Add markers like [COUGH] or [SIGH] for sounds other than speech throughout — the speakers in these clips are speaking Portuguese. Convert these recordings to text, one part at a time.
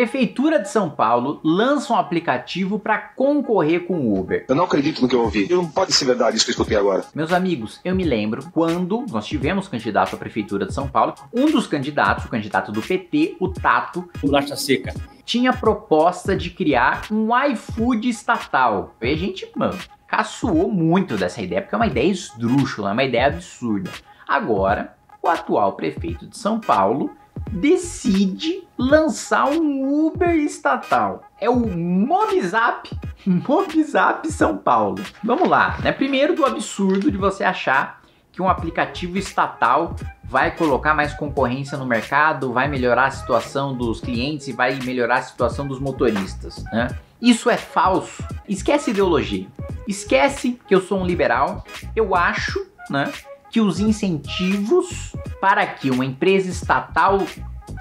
Prefeitura de São Paulo lança um aplicativo para concorrer com o Uber. Eu não acredito no que eu ouvi. Não pode ser verdade isso que eu escutei agora. Meus amigos, eu me lembro quando nós tivemos candidato à Prefeitura de São Paulo, um dos candidatos, o candidato do PT, o Tato, Bolacha seca. tinha proposta de criar um iFood estatal. E a gente, mano, caçoou muito dessa ideia, porque é uma ideia esdrúxula, é uma ideia absurda. Agora, o atual prefeito de São Paulo decide lançar um Uber estatal. É o Mobizap, [LAUGHS] Mobizap São Paulo. Vamos lá, né? Primeiro do absurdo de você achar que um aplicativo estatal vai colocar mais concorrência no mercado, vai melhorar a situação dos clientes e vai melhorar a situação dos motoristas, né? Isso é falso. Esquece ideologia. Esquece que eu sou um liberal. Eu acho, né, que os incentivos para que uma empresa estatal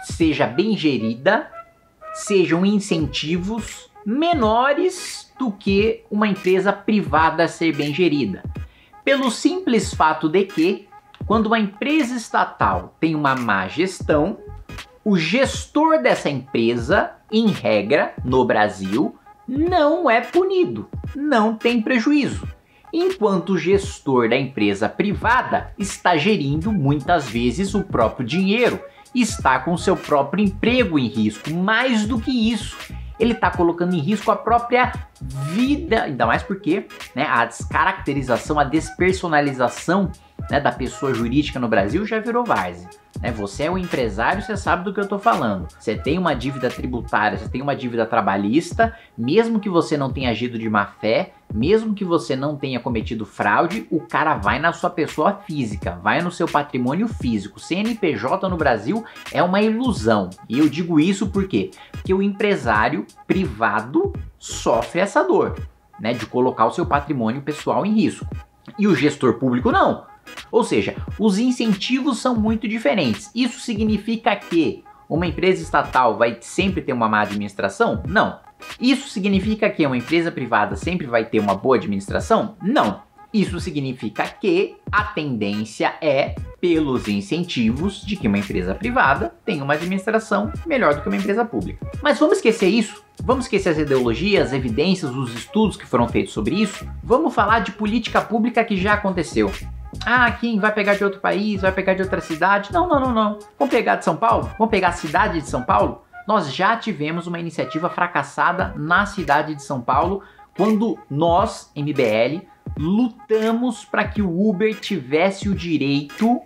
seja bem gerida sejam incentivos menores do que uma empresa privada ser bem gerida. Pelo simples fato de que, quando uma empresa estatal tem uma má gestão, o gestor dessa empresa, em regra, no Brasil, não é punido, não tem prejuízo enquanto o gestor da empresa privada está gerindo muitas vezes o próprio dinheiro, está com seu próprio emprego em risco. Mais do que isso, ele está colocando em risco a própria vida, ainda mais porque né, a descaracterização, a despersonalização né, da pessoa jurídica no Brasil já virou várzea. Né? Você é um empresário, você sabe do que eu estou falando. Você tem uma dívida tributária, você tem uma dívida trabalhista, mesmo que você não tenha agido de má fé, mesmo que você não tenha cometido fraude, o cara vai na sua pessoa física, vai no seu patrimônio físico. CNPJ no Brasil é uma ilusão. E eu digo isso por quê? Porque o empresário privado sofre essa dor, né, de colocar o seu patrimônio pessoal em risco. E o gestor público não. Ou seja, os incentivos são muito diferentes. Isso significa que uma empresa estatal vai sempre ter uma má administração? Não. Isso significa que uma empresa privada sempre vai ter uma boa administração? Não. Isso significa que a tendência é, pelos incentivos, de que uma empresa privada tenha uma administração melhor do que uma empresa pública. Mas vamos esquecer isso? Vamos esquecer as ideologias, as evidências, os estudos que foram feitos sobre isso? Vamos falar de política pública que já aconteceu. Ah, quem vai pegar de outro país, vai pegar de outra cidade? Não, não, não, não. Vamos pegar de São Paulo? Vamos pegar a cidade de São Paulo? Nós já tivemos uma iniciativa fracassada na cidade de São Paulo quando nós, MBL, lutamos para que o Uber tivesse o direito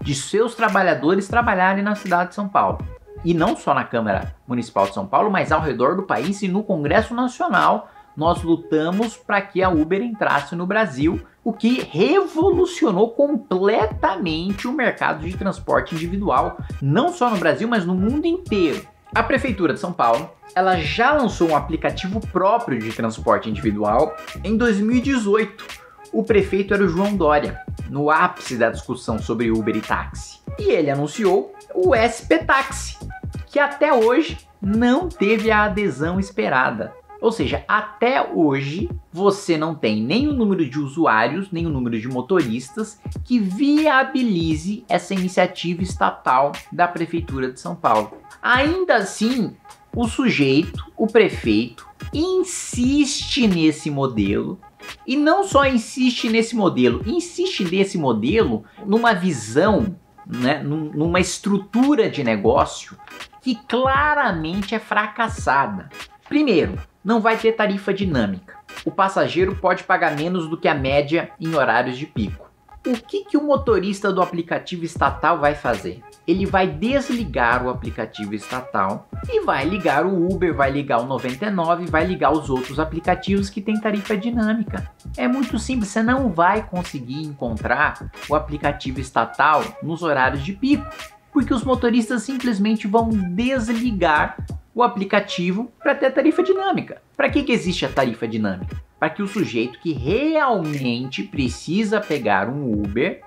de seus trabalhadores trabalharem na cidade de São Paulo. E não só na Câmara Municipal de São Paulo, mas ao redor do país e no Congresso Nacional, nós lutamos para que a Uber entrasse no Brasil o que revolucionou completamente o mercado de transporte individual, não só no Brasil, mas no mundo inteiro. A prefeitura de São Paulo, ela já lançou um aplicativo próprio de transporte individual em 2018. O prefeito era o João Dória, no ápice da discussão sobre Uber e táxi. E ele anunciou o SP Táxi, que até hoje não teve a adesão esperada. Ou seja, até hoje você não tem nem o número de usuários, nem o número de motoristas que viabilize essa iniciativa estatal da Prefeitura de São Paulo. Ainda assim, o sujeito, o prefeito, insiste nesse modelo. E não só insiste nesse modelo, insiste nesse modelo numa visão, né, numa estrutura de negócio que claramente é fracassada. Primeiro, não vai ter tarifa dinâmica. O passageiro pode pagar menos do que a média em horários de pico. O que, que o motorista do aplicativo estatal vai fazer? Ele vai desligar o aplicativo estatal e vai ligar o Uber, vai ligar o 99, vai ligar os outros aplicativos que têm tarifa dinâmica. É muito simples, você não vai conseguir encontrar o aplicativo estatal nos horários de pico, porque os motoristas simplesmente vão desligar o aplicativo para ter a tarifa dinâmica. Para que, que existe a tarifa dinâmica? Para que o sujeito que realmente precisa pegar um Uber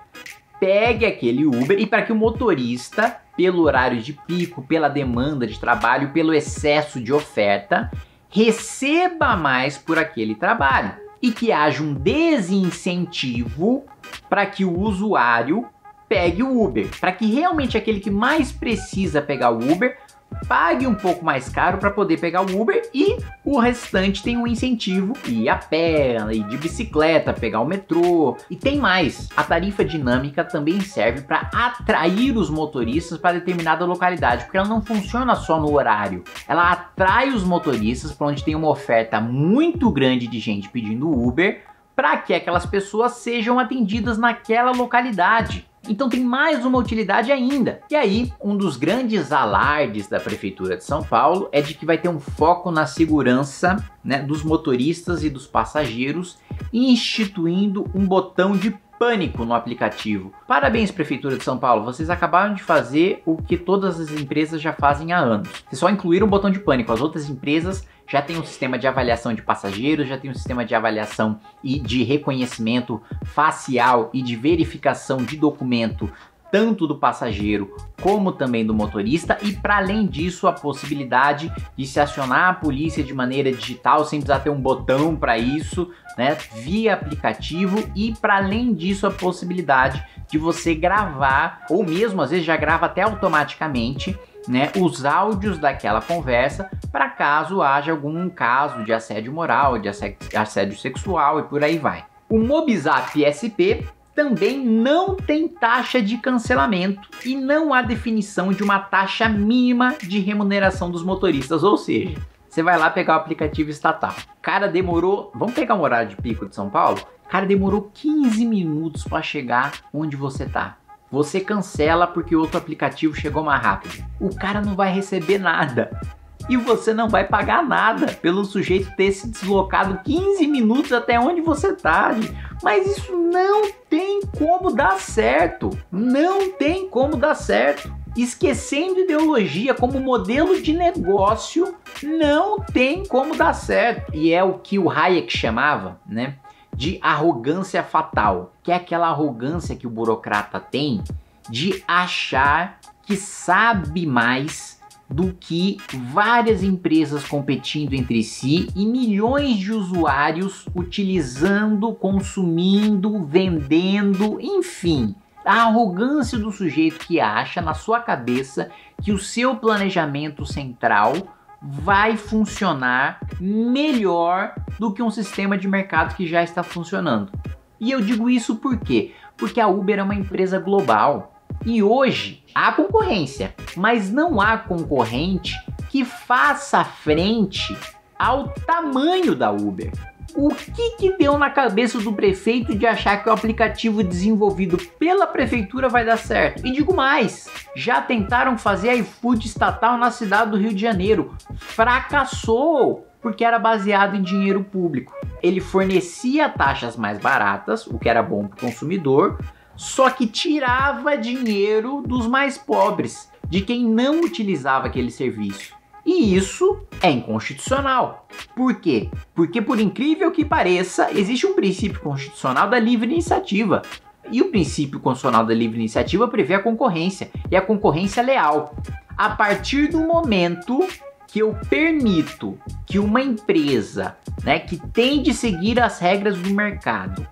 pegue aquele Uber e para que o motorista, pelo horário de pico, pela demanda de trabalho, pelo excesso de oferta, receba mais por aquele trabalho e que haja um desincentivo para que o usuário pegue o Uber, para que realmente aquele que mais precisa pegar o Uber pague um pouco mais caro para poder pegar o Uber e o restante tem um incentivo ir a pé, ir de bicicleta, pegar o metrô. E tem mais, a tarifa dinâmica também serve para atrair os motoristas para determinada localidade, porque ela não funciona só no horário. Ela atrai os motoristas para onde tem uma oferta muito grande de gente pedindo Uber, para que aquelas pessoas sejam atendidas naquela localidade. Então tem mais uma utilidade ainda. E aí, um dos grandes alardes da Prefeitura de São Paulo é de que vai ter um foco na segurança né, dos motoristas e dos passageiros, instituindo um botão de pânico no aplicativo. Parabéns, Prefeitura de São Paulo, vocês acabaram de fazer o que todas as empresas já fazem há anos. Vocês só incluíram um botão de pânico, as outras empresas já têm um sistema de avaliação de passageiros, já tem um sistema de avaliação e de reconhecimento facial e de verificação de documento tanto do passageiro como também do motorista. E para além disso a possibilidade de se acionar a polícia de maneira digital sem precisar ter um botão para isso, né, via aplicativo. E para além disso a possibilidade de você gravar ou mesmo às vezes já grava até automaticamente né, os áudios daquela conversa para caso haja algum caso de assédio moral, de assédio sexual e por aí vai. O Mobizap SP também não tem taxa de cancelamento e não há definição de uma taxa mínima de remuneração dos motoristas, ou seja, você vai lá pegar o aplicativo estatal. Cara, demorou, vamos pegar um horário de pico de São Paulo? Cara, demorou 15 minutos para chegar onde você tá. Você cancela porque outro aplicativo chegou mais rápido. O cara não vai receber nada e você não vai pagar nada pelo sujeito ter se deslocado 15 minutos até onde você está. Mas isso não tem como dar certo. Não tem como dar certo. Esquecendo ideologia como modelo de negócio, não tem como dar certo. E é o que o Hayek chamava, né? De arrogância fatal, que é aquela arrogância que o burocrata tem de achar que sabe mais do que várias empresas competindo entre si e milhões de usuários utilizando, consumindo, vendendo, enfim. A arrogância do sujeito que acha na sua cabeça que o seu planejamento central vai funcionar melhor do que um sistema de mercado que já está funcionando. E eu digo isso por quê? Porque a Uber é uma empresa global. E hoje há concorrência, mas não há concorrente que faça frente ao tamanho da Uber. O que, que deu na cabeça do prefeito de achar que o aplicativo desenvolvido pela prefeitura vai dar certo? E digo mais, já tentaram fazer iFood estatal na cidade do Rio de Janeiro, fracassou porque era baseado em dinheiro público. Ele fornecia taxas mais baratas, o que era bom para o consumidor, só que tirava dinheiro dos mais pobres, de quem não utilizava aquele serviço. E isso é inconstitucional. Por quê? Porque, por incrível que pareça, existe um princípio constitucional da livre iniciativa. E o princípio constitucional da livre iniciativa prevê a concorrência, e a concorrência leal. A partir do momento que eu permito que uma empresa, né, que tem de seguir as regras do mercado,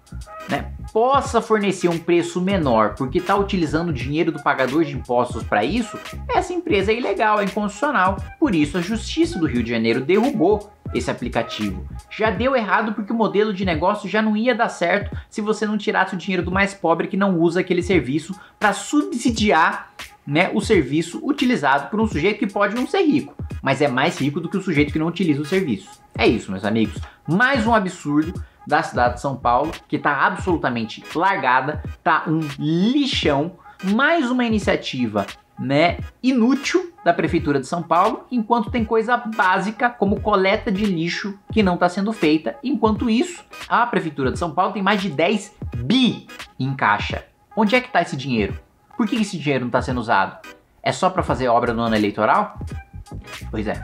né, possa fornecer um preço menor porque está utilizando o dinheiro do pagador de impostos para isso, essa empresa é ilegal, é inconstitucional. Por isso a Justiça do Rio de Janeiro derrubou esse aplicativo. Já deu errado porque o modelo de negócio já não ia dar certo se você não tirasse o dinheiro do mais pobre que não usa aquele serviço para subsidiar né, o serviço utilizado por um sujeito que pode não ser rico, mas é mais rico do que o sujeito que não utiliza o serviço. É isso, meus amigos. Mais um absurdo da cidade de São Paulo que está absolutamente largada, tá um lixão. Mais uma iniciativa, né, inútil da prefeitura de São Paulo, enquanto tem coisa básica como coleta de lixo que não está sendo feita. Enquanto isso, a prefeitura de São Paulo tem mais de 10 bi em caixa. Onde é que está esse dinheiro? Por que esse dinheiro não está sendo usado? É só para fazer obra no ano eleitoral? Pois é.